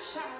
shine.